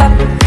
up.